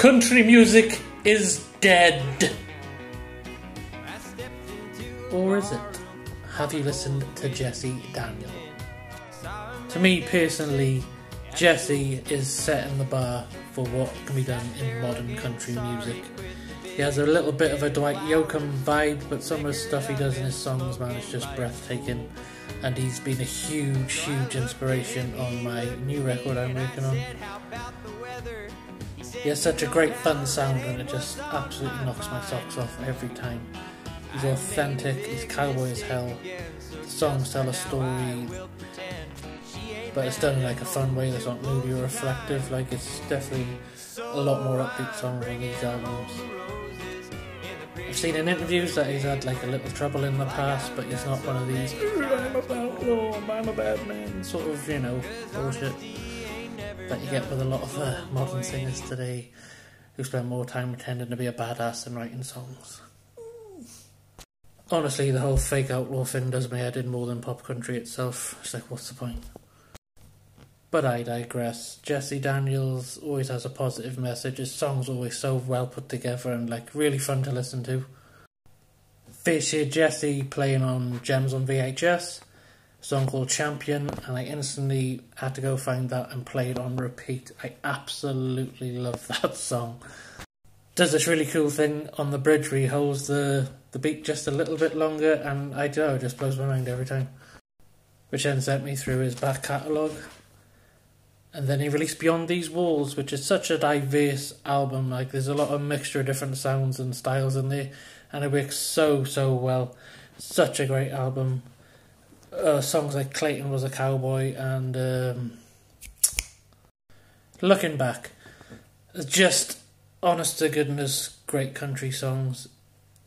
Country music is dead. Or is it? Have you listened to Jesse Daniel? To me personally, Jesse is setting the bar for what can be done in modern country music. He has a little bit of a Dwight Yoakam vibe, but some of the stuff he does in his songs, man, is just breathtaking. And he's been a huge, huge inspiration on my new record I'm working on. He has such a great fun sound, and it just absolutely knocks my socks off every time. He's authentic, he's cowboy as hell. The songs tell a story, but it's done in like a fun way that's not moody or reflective. Like it's definitely a lot more upbeat songs on these albums. I've seen in interviews that he's had like a little trouble in the past, but he's not one of these I'm I'm a bad man sort of, you know, bullshit that you get with a lot of uh, modern singers today who spend more time pretending to be a badass than writing songs. Honestly, the whole fake outlaw thing does my head in more than pop country itself. It's like, what's the point? But I digress. Jesse Daniels always has a positive message. His songs always so well put together and like really fun to listen to. This year, Jesse playing on Gems on VHS, song called Champion, and I instantly had to go find that and play it on repeat. I absolutely love that song. Does this really cool thing on the bridge where he holds the, the beat just a little bit longer, and I do it just blows my mind every time. Which then sent me through his back catalogue. And then he released Beyond These Walls, which is such a diverse album. Like there's a lot of mixture of different sounds and styles in there, and it works so so well. Such a great album. Uh, songs like Clayton was a cowboy and um, looking back, just honest to goodness great country songs.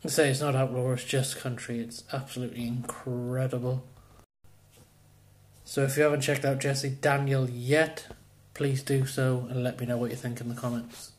I say it's not outlaw, it's just country. It's absolutely incredible. So if you haven't checked out Jesse Daniel yet, please do so and let me know what you think in the comments.